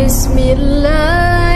Bismillah.